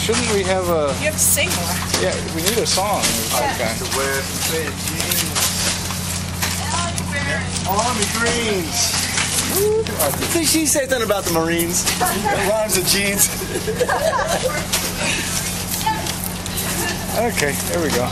Shouldn't we have a? You have to sing more. Yeah, we need a song. Okay. To wear some fitted jeans. Army greens. Did she say something about the Marines? That rhymes with jeans. Okay, there we go.